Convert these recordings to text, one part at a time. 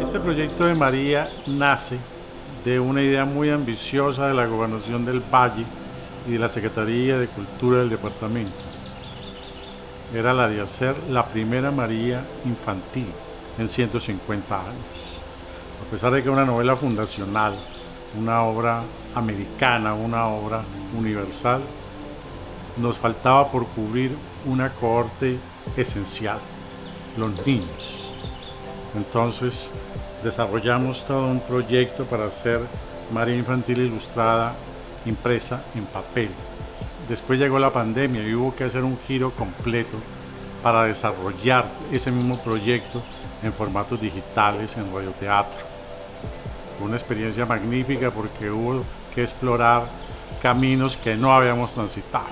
Este proyecto de María nace de una idea muy ambiciosa de la gobernación del Valle y de la Secretaría de Cultura del departamento. Era la de hacer la primera María infantil en 150 años. A pesar de que era una novela fundacional, una obra americana, una obra universal, nos faltaba por cubrir una cohorte esencial, los niños. Entonces desarrollamos todo un proyecto para hacer María Infantil Ilustrada impresa en papel. Después llegó la pandemia y hubo que hacer un giro completo para desarrollar ese mismo proyecto en formatos digitales, en radioteatro. Una experiencia magnífica porque hubo que explorar caminos que no habíamos transitado.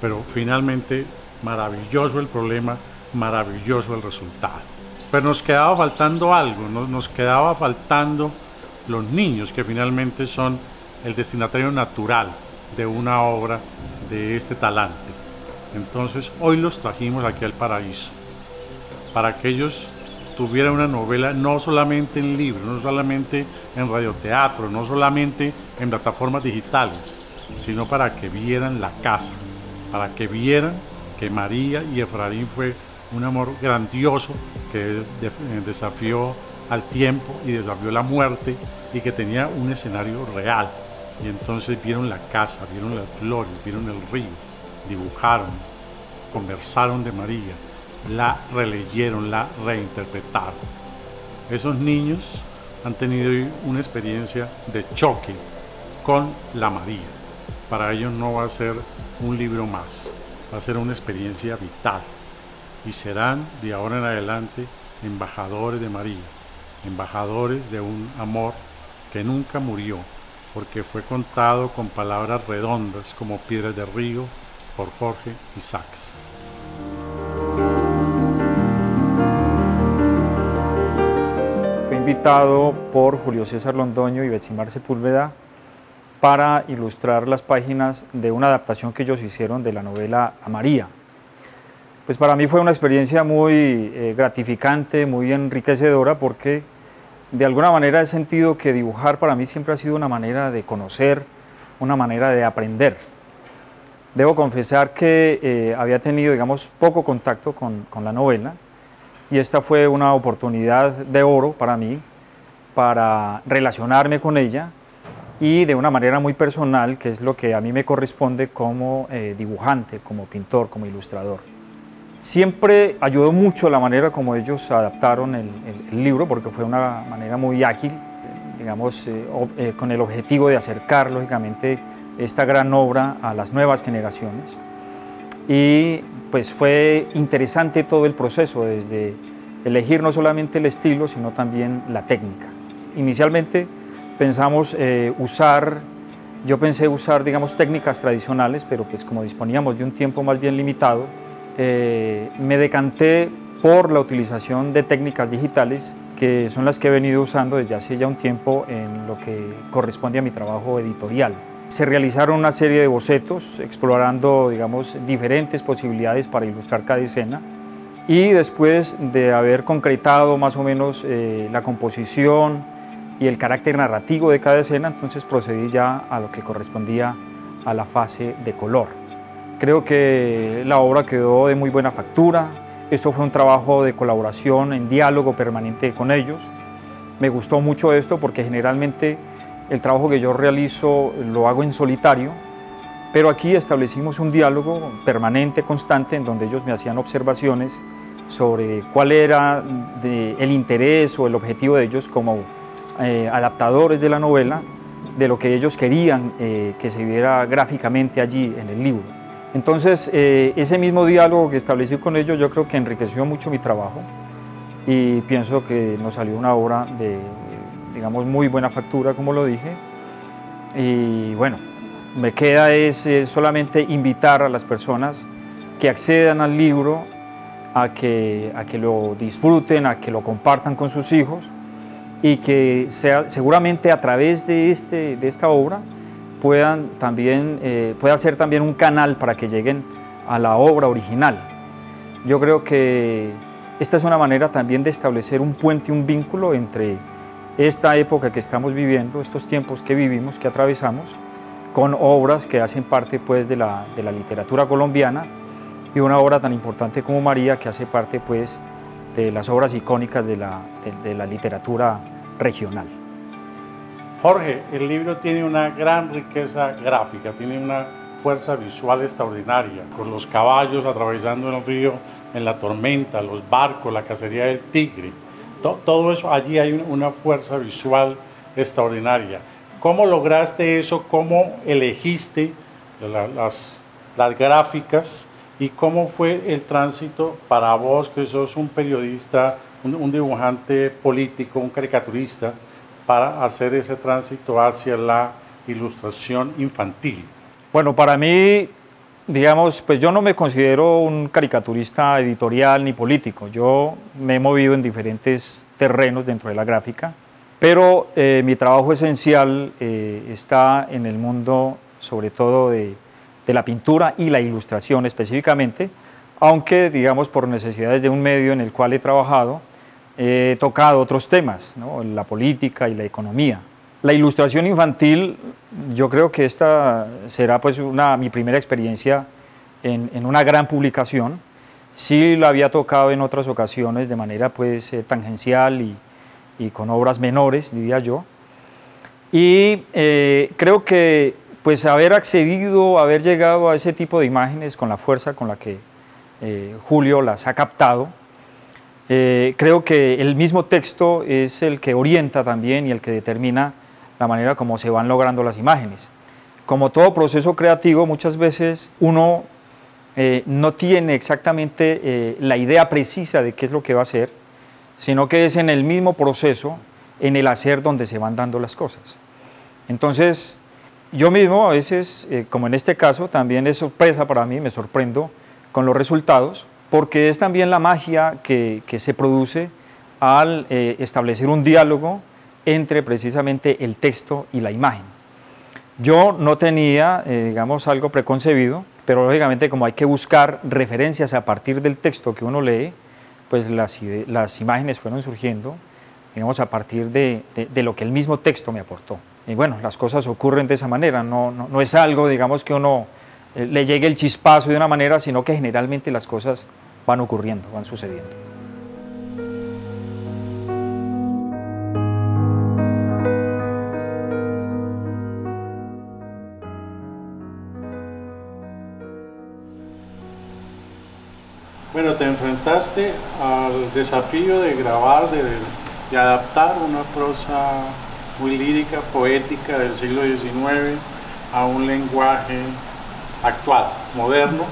Pero finalmente maravilloso el problema, maravilloso el resultado. Pero nos quedaba faltando algo, nos quedaba faltando los niños que finalmente son el destinatario natural de una obra de este talante. Entonces hoy los trajimos aquí al paraíso, para que ellos tuvieran una novela no solamente en libros, no solamente en radioteatro, no solamente en plataformas digitales, sino para que vieran la casa, para que vieran que María y Efraín fue un amor grandioso que desafió al tiempo y desafió la muerte y que tenía un escenario real, y entonces vieron la casa, vieron las flores, vieron el río, dibujaron, conversaron de María, la releyeron, la reinterpretaron. Esos niños han tenido una experiencia de choque con la María. Para ellos no va a ser un libro más, va a ser una experiencia vital y serán de ahora en adelante embajadores de María, embajadores de un amor que nunca murió, porque fue contado con palabras redondas como piedras de río por Jorge Isaacs. Invitado por Julio César Londoño y Betsimar Sepúlveda para ilustrar las páginas de una adaptación que ellos hicieron de la novela A María. Pues para mí fue una experiencia muy eh, gratificante, muy enriquecedora porque de alguna manera he sentido que dibujar para mí siempre ha sido una manera de conocer, una manera de aprender. Debo confesar que eh, había tenido, digamos, poco contacto con, con, la novela y esta fue una oportunidad de oro para mí para relacionarme con ella y de una manera muy personal, que es lo que a mí me corresponde como eh, dibujante, como pintor, como ilustrador. Siempre ayudó mucho la manera como ellos adaptaron el, libro, porque fue una manera muy ágil, digamos, eh, eh, con el objetivo de acercar, lógicamente, esta gran obra a las nuevas generaciones. Y pues fue interesante todo el proceso, desde elegir no solamente el estilo, sino también la técnica. Inicialmente pensamos eh, usar, yo pensé usar, digamos, técnicas tradicionales, pero pues como disponíamos de un tiempo más bien limitado, eh, me decanté por la utilización de técnicas digitales que son las que he venido usando desde hace ya un tiempo en lo que corresponde a mi trabajo editorial. Se realizaron una serie de bocetos explorando digamos, diferentes posibilidades para ilustrar cada escena y después de haber concretado más o menos eh, la composición y el carácter narrativo de cada escena, entonces procedí ya a lo que correspondía a la fase de color. Creo que la obra quedó de muy buena factura. Esto fue un trabajo de colaboración, en diálogo permanente con ellos. Me gustó mucho esto porque generalmente el trabajo que yo realizo lo hago en solitario, pero aquí establecimos un diálogo permanente, constante, en donde ellos me hacían observaciones sobre cuál era el interés o el objetivo de ellos como eh, adaptadores de la novela, de lo que ellos querían eh, que se viera gráficamente allí en el libro. Entonces, eh, ese mismo diálogo que establecí con ellos yo creo que enriqueció mucho mi trabajo y pienso que nos salió una obra de, digamos, muy buena factura, como lo dije. Y bueno, me queda es solamente invitar a las personas que accedan al libro a que, a que lo disfruten, a que lo compartan con sus hijos y que sea, seguramente a través de, este, de esta obra puedan también, eh, pueda ser también un canal para que lleguen a la obra original. Yo creo que esta es una manera también de establecer un puente, un vínculo entre esta época que estamos viviendo, estos tiempos que vivimos, que atravesamos, con obras que hacen parte pues, de, la, de la literatura colombiana y una obra tan importante como María que hace parte pues, de las obras icónicas de la, de, la literatura regional. Jorge, el libro tiene una gran riqueza gráfica, tiene una fuerza visual extraordinaria, con los caballos atravesando el río en la tormenta, los barcos, la cacería del tigre. Todo eso, allí hay una fuerza visual extraordinaria. ¿Cómo lograste eso? ¿Cómo elegiste las, las gráficas? ¿Y cómo fue el tránsito para vos, que sos un periodista, un, dibujante político, un caricaturista, para hacer ese tránsito hacia la ilustración infantil? Bueno, para mí, digamos, pues yo no me considero un caricaturista editorial ni político. Yo me he movido en diferentes terrenos dentro de la gráfica. Pero eh, mi trabajo esencial eh, está en el mundo, sobre todo de, la pintura y la ilustración específicamente, aunque, digamos, por necesidades de un medio en el cual he trabajado, he tocado otros temas, la política y la economía. La ilustración infantil, yo creo que esta será pues una, mi primera experiencia en, una gran publicación. Sí la había tocado en otras ocasiones de manera pues eh, tangencial y, y con obras menores, diría yo. Y eh, creo que pues haber accedido, haber llegado a ese tipo de imágenes con la fuerza con la que eh, Julio las ha captado, creo que el mismo texto es el que orienta también y el que determina la manera como se van logrando las imágenes. Como todo proceso creativo, muchas veces uno no tiene exactamente la idea precisa de qué es lo que va a hacer, sino que es en el mismo proceso, en el hacer donde se van dando las cosas. Entonces, yo mismo a veces, eh, como en este caso, también es sorpresa para mí, me sorprendo con los resultados, porque es también la magia que, se produce al eh, establecer un diálogo entre precisamente el texto y la imagen. Yo no tenía, eh, digamos, algo preconcebido, pero lógicamente como hay que buscar referencias a partir del texto que uno lee, pues las, imágenes fueron surgiendo, digamos, a partir de, de, lo que el mismo texto me aportó. Y bueno, las cosas ocurren de esa manera, no, no, no es algo, digamos, que uno eh, le llegue el chispazo de una manera, sino que generalmente las cosas van ocurriendo, van sucediendo. Bueno, te enfrentaste al desafío de grabar, de, adaptar una prosa muy lírica, poética del siglo XIX a un lenguaje actual, moderno,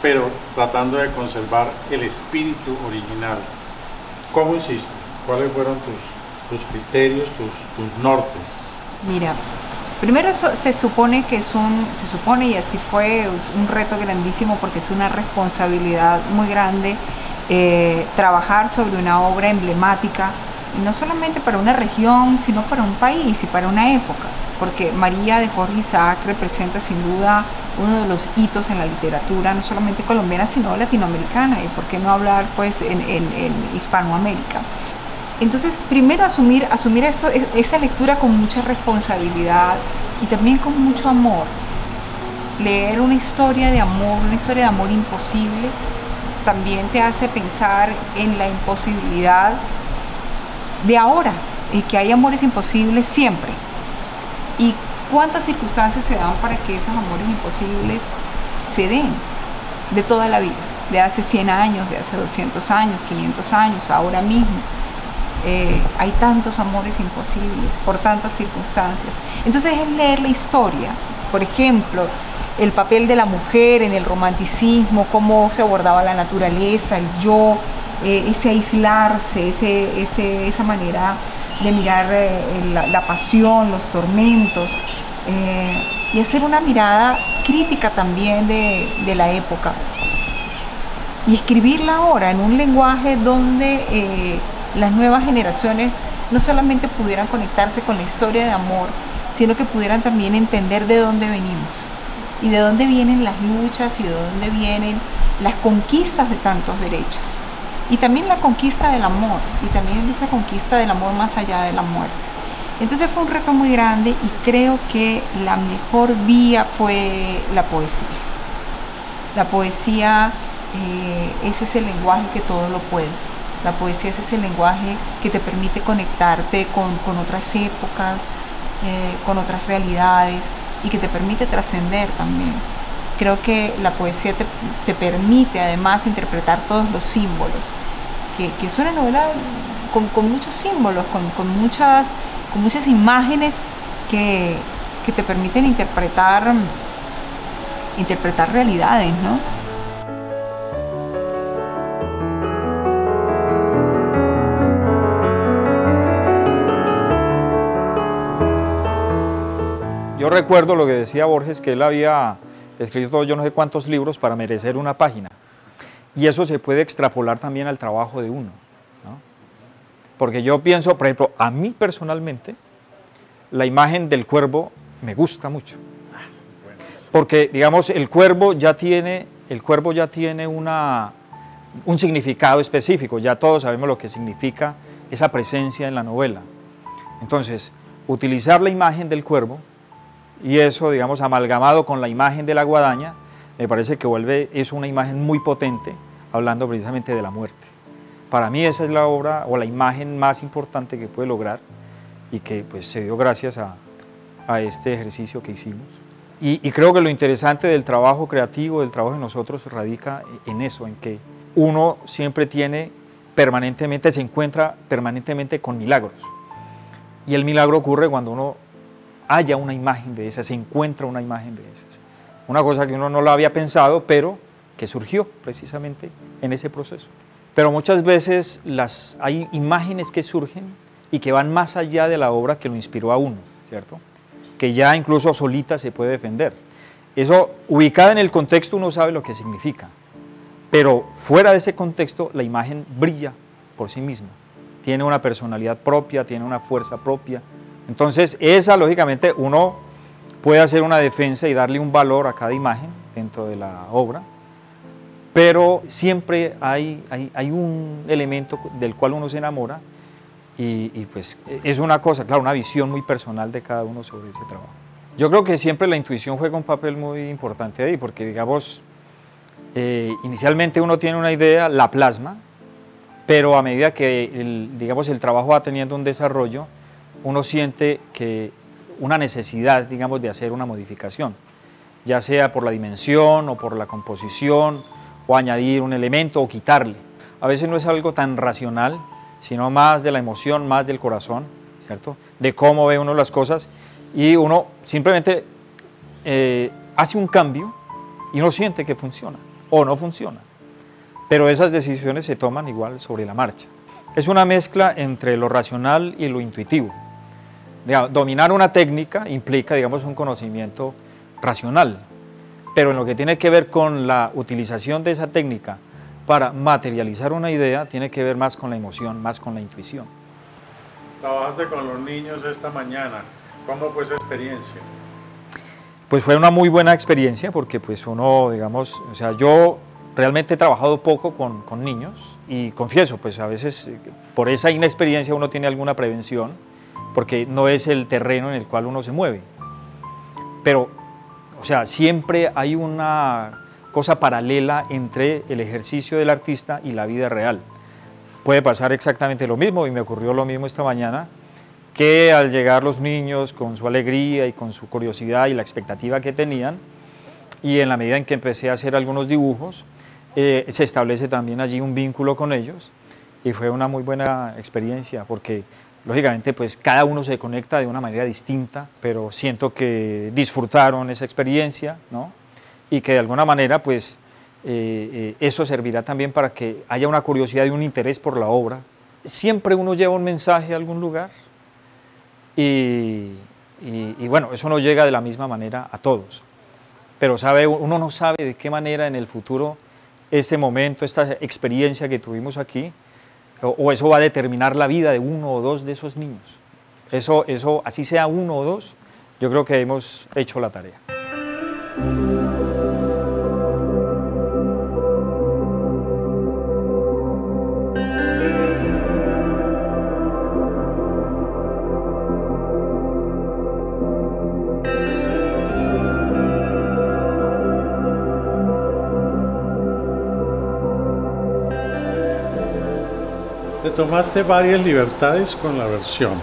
pero tratando de conservar el espíritu original. ¿Cómo hiciste? ¿Cuáles fueron tus, criterios, tus, tus nortes? Mira, Primero se supone que es un, se supone y así fue, un reto grandísimo porque es una responsabilidad muy grande eh, trabajar sobre una obra emblemática, no solamente para una región, sino para un país y para una época, porque María de Jorge Isaac representa sin duda uno de los hitos en la literatura, no solamente colombiana, sino latinoamericana, y por qué no hablar pues en, en Hispanoamérica. Entonces, primero asumir, asumir esto, esa lectura con mucha responsabilidad y también con mucho amor. Leer una historia de amor, una historia de amor imposible, también te hace pensar en la imposibilidad de ahora y que hay amores imposibles siempre. Y cuántas circunstancias se dan para que esos amores imposibles se den de toda la vida, de hace 100 años, de hace 200 años, 500 años, ahora mismo eh, hay tantos amores imposibles por tantas circunstancias. Entonces es leer la historia, por ejemplo, el papel de la mujer en el romanticismo, cómo se abordaba la naturaleza, el yo, eh, ese aislarse, ese, esa manera de mirar eh, la, pasión, los tormentos, y hacer una mirada crítica también de, de, la época. Y escribirla ahora en un lenguaje donde las nuevas generaciones no solamente pudieran conectarse con la historia de amor, sino que pudieran también entender de dónde venimos y de dónde vienen las luchas y de dónde vienen las conquistas de tantos derechos. Y también la conquista del amor, y también esa conquista del amor más allá de la muerte. Entonces fue un reto muy grande y creo que la mejor vía fue la poesía. La poesía eh, es ese lenguaje que todo lo puede. La poesía es ese lenguaje que te permite conectarte con, otras épocas, eh, con otras realidades y que te permite trascender también. Creo que la poesía te, permite además interpretar todos los símbolos, que, es una novela con, muchos símbolos, con, muchas, con muchas imágenes que, que te permiten interpretar, interpretar realidades, ¿no? Yo recuerdo lo que decía Borges, que él había escrito yo no sé cuántos libros para merecer una página. Y eso se puede extrapolar también al trabajo de uno. Porque yo pienso, por ejemplo, a mí personalmente, la imagen del cuervo me gusta mucho. Porque, digamos, el cuervo ya tiene, el cuervo ya tiene una, un significado específico, ya todos sabemos lo que significa esa presencia en la novela. Entonces, utilizar la imagen del cuervo y eso, digamos, amalgamado con la imagen de la guadaña, me parece que vuelve, es una imagen muy potente, hablando precisamente de la muerte. Para mí esa es la obra o la imagen más importante que puede lograr y que pues se dio gracias a, a este ejercicio que hicimos. Y, y, creo que lo interesante del trabajo creativo, del trabajo de nosotros, radica en eso, en que uno siempre tiene permanentemente, se encuentra permanentemente con milagros. Y el milagro ocurre cuando uno haya una imagen de esas, se encuentra una imagen de esas. Una cosa que uno no lo había pensado, pero que surgió precisamente en ese proceso. Pero muchas veces las, hay imágenes que surgen y que van más allá de la obra que lo inspiró a uno, ¿cierto? Que ya incluso solita se puede defender. Eso, ubicada en el contexto, uno sabe lo que significa, pero fuera de ese contexto, la imagen brilla por sí misma. Tiene una personalidad propia, tiene una fuerza propia, entonces, esa, lógicamente, uno puede hacer una defensa y darle un valor a cada imagen dentro de la obra, pero siempre hay, hay, un elemento del cual uno se enamora y, pues es una cosa, claro, una visión muy personal de cada uno sobre ese trabajo. Yo creo que siempre la intuición juega un papel muy importante ahí, porque digamos, eh, inicialmente uno tiene una idea, la plasma, pero a medida que digamos, el trabajo va teniendo un desarrollo, uno siente que una necesidad, digamos, de hacer una modificación, ya sea por la dimensión o por la composición, o añadir un elemento o quitarle. A veces no es algo tan racional, sino más de la emoción, más del corazón, ¿cierto? De cómo ve uno las cosas y uno simplemente eh, hace un cambio y uno siente que funciona o no funciona. Pero esas decisiones se toman igual sobre la marcha. Es una mezcla entre lo racional y lo intuitivo dominar una técnica implica, digamos, un conocimiento racional, pero en lo que tiene que ver con la utilización de esa técnica para materializar una idea, tiene que ver más con la emoción, más con la intuición. Trabajaste con los niños esta mañana. ¿Cómo fue esa experiencia? Pues fue una muy buena experiencia porque pues uno, digamos, o sea, yo realmente he trabajado poco con, con niños y confieso, pues a veces eh, por esa inexperiencia uno tiene alguna prevención porque no es el terreno en el cual uno se mueve. Pero, o sea, siempre hay una cosa paralela entre el ejercicio del artista y la vida real. Puede pasar exactamente lo mismo, y me ocurrió lo mismo esta mañana, que al llegar los niños con su alegría y con su curiosidad y la expectativa que tenían, y en la medida en que empecé a hacer algunos dibujos, eh, se establece también allí un vínculo con ellos, y fue una muy buena experiencia, porque Lógicamente, pues cada uno se conecta de una manera distinta, pero siento que disfrutaron esa experiencia, ¿no? Y que de alguna manera, pues eh, eh, eso servirá también para que haya una curiosidad y un interés por la obra. Siempre uno lleva un mensaje a algún lugar y, y bueno, eso no llega de la misma manera a todos. Pero sabe, uno no sabe de qué manera en el futuro este momento, esta experiencia que tuvimos aquí, o, eso va a determinar la vida de uno o dos de esos niños. Eso, eso, así sea uno o dos, yo creo que hemos hecho la tarea. Tomaste varias libertades con la versión.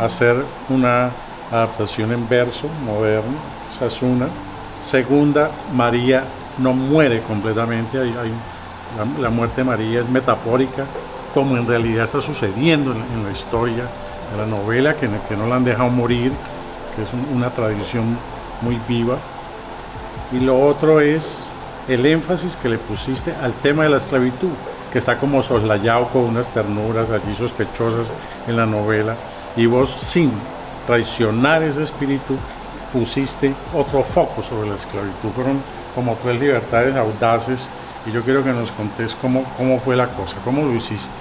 Hacer una adaptación en verso moderno, esa es una. Segunda, María no muere completamente, la, muerte de María es metafórica, como en realidad está sucediendo en, la historia de la novela, que, no la han dejado morir, que es una tradición muy viva. Y lo otro es el énfasis que le pusiste al tema de la esclavitud que está como soslayado con unas ternuras allí sospechosas en la novela, y vos sin traicionar ese espíritu pusiste otro foco sobre la esclavitud. Fueron como tres libertades audaces y yo quiero que nos contés cómo, cómo fue la cosa, cómo lo hiciste.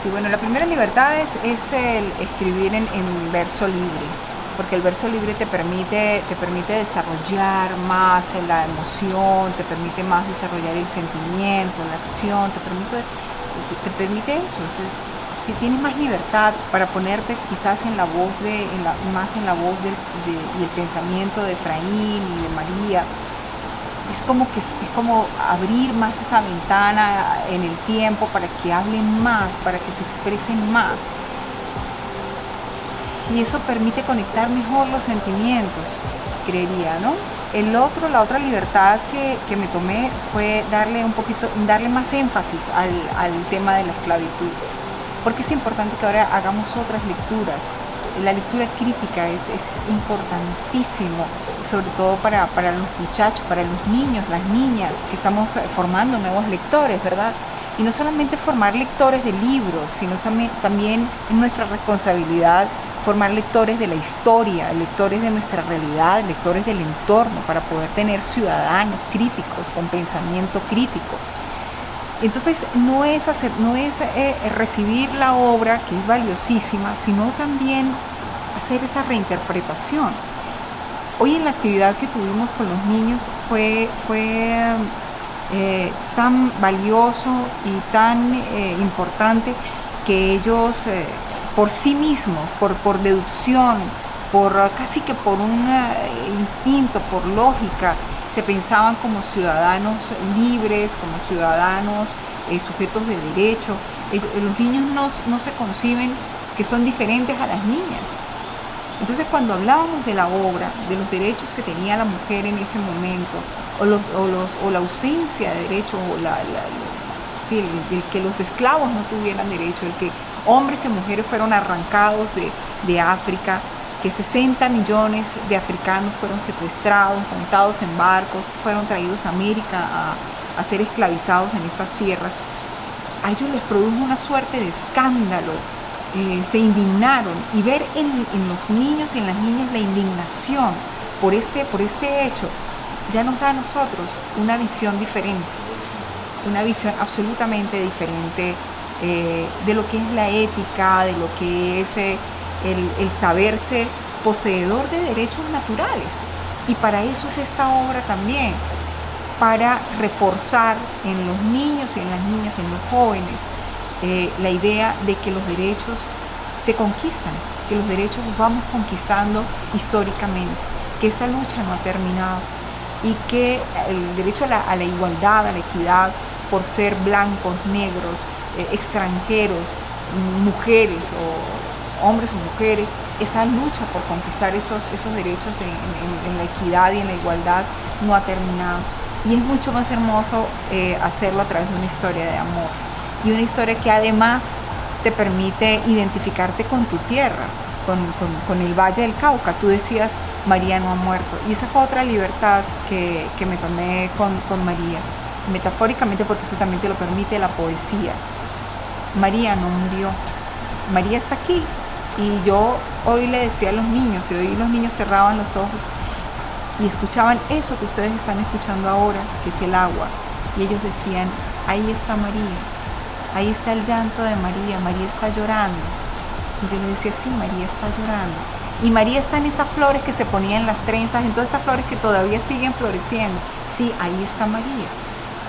Sí, bueno, la primera libertad es, es el escribir en, en verso libre porque el verso libre te permite, te permite desarrollar más la emoción, te permite más desarrollar el sentimiento, la acción, te permite, te permite eso, que tienes más libertad para ponerte quizás en la voz de, más en la voz y el pensamiento de Efraín y de María. Es como que es como abrir más esa ventana en el tiempo para que hablen más, para que se expresen más y eso permite conectar mejor los sentimientos, creería, ¿no? El otro, la otra libertad que, me tomé fue darle un poquito, darle más énfasis al, tema de la esclavitud, porque es importante que ahora hagamos otras lecturas. La lectura crítica es, importantísimo, sobre todo para, para los muchachos, para los niños, las niñas, que estamos formando nuevos lectores, ¿verdad? y no solamente formar lectores de libros, sino también es nuestra responsabilidad formar lectores de la historia, lectores de nuestra realidad, lectores del entorno, para poder tener ciudadanos críticos, con pensamiento crítico. Entonces no es, hacer, no es eh, recibir la obra, que es valiosísima, sino también hacer esa reinterpretación. Hoy en la actividad que tuvimos con los niños fue, fue eh, tan valioso y tan eh, importante que ellos por sí mismos, por, por deducción, por casi que por un eh, instinto, por lógica, se pensaban como ciudadanos libres, como ciudadanos eh, sujetos de derecho. los niños no, no, se conciben que son diferentes a las niñas. Entonces cuando hablábamos de la obra, de los derechos que tenía la mujer en ese momento, o, los, o, los, o la ausencia de derechos, o la, el, que los esclavos no tuvieran derecho, el que hombres y mujeres fueron arrancados de, África, que 60 millones de africanos fueron secuestrados, montados en barcos, fueron traídos a América a, ser esclavizados en estas tierras. A ellos les produjo una suerte de escándalo, eh, se indignaron y ver en, los niños y en las niñas la indignación por este, por este hecho ya nos da a nosotros una visión diferente, una visión absolutamente diferente eh, de lo que es la ética, de lo que es eh, el, saberse poseedor de derechos naturales. Y para eso es esta obra también, para reforzar en los niños y en las niñas, en los jóvenes, eh, la idea de que los derechos se conquistan, que los derechos los vamos conquistando históricamente, que esta lucha no ha terminado y que el derecho a la, igualdad, a la equidad, por ser blancos, negros, extranjeros, mujeres o hombres o mujeres, esa lucha por conquistar esos, esos derechos en, la equidad y en la igualdad no ha terminado. Y es mucho más hermoso eh, hacerlo a través de una historia de amor. Y una historia que además te permite identificarte con tu tierra, con, el Valle del Cauca. Tú decías, María no ha muerto. Y esa fue otra libertad que, me tomé con, con María, metafóricamente porque eso también te lo permite la poesía. María no murió, María está aquí. Y yo hoy le decía a los niños, y hoy los niños cerraban los ojos y escuchaban eso que ustedes están escuchando ahora, que es el agua. Y ellos decían, ahí está María, ahí está el llanto de María, María está llorando. Y yo le decía, sí, María está llorando. Y María está en esas flores que se ponían en las trenzas, en todas estas flores que todavía siguen floreciendo. Sí, ahí está María.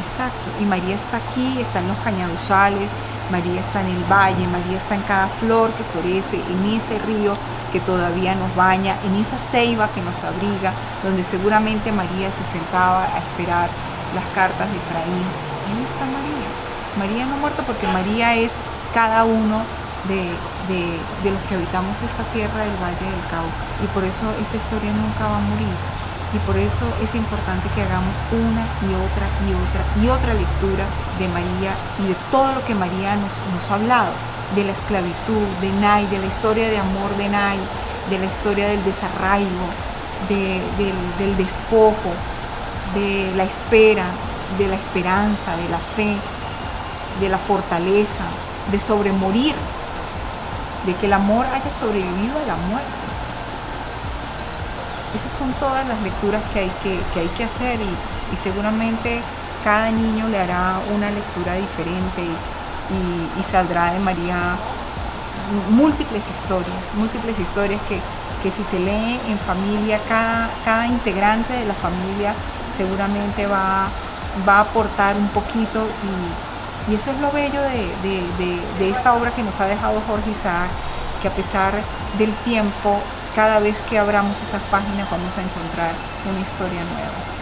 Exacto. Y María está aquí, está en los cañaduzales, María está en el valle, María está en cada flor que florece, en ese río que todavía nos baña, en esa ceiba que nos abriga, donde seguramente María se sentaba a esperar las cartas de Efraín. Ahí está María. María no ha muerto porque María es cada uno de, los que habitamos esta tierra del Valle del Cauca. Y por eso esta historia nunca va a morir. Y por eso es importante que hagamos una y otra y otra y otra lectura de María y de todo lo que María nos, ha hablado, de la esclavitud, de Nay, de la historia de amor de Nay, de la historia del desarraigo, del despojo, de la espera, de la esperanza, de la fe, de la fortaleza, de sobremorir, de que el amor haya sobrevivido a la muerte. Son todas las lecturas que hay que, hay que hacer y, seguramente cada niño le hará una lectura diferente y, saldrá de María múltiples historias, múltiples historias que, si se lee en familia, cada, integrante de la familia seguramente va, va a aportar un poquito y, eso es lo bello de, de esta obra que nos ha dejado Jorge Isaac, que a pesar del tiempo cada vez que abramos esas páginas vamos a encontrar una historia nueva.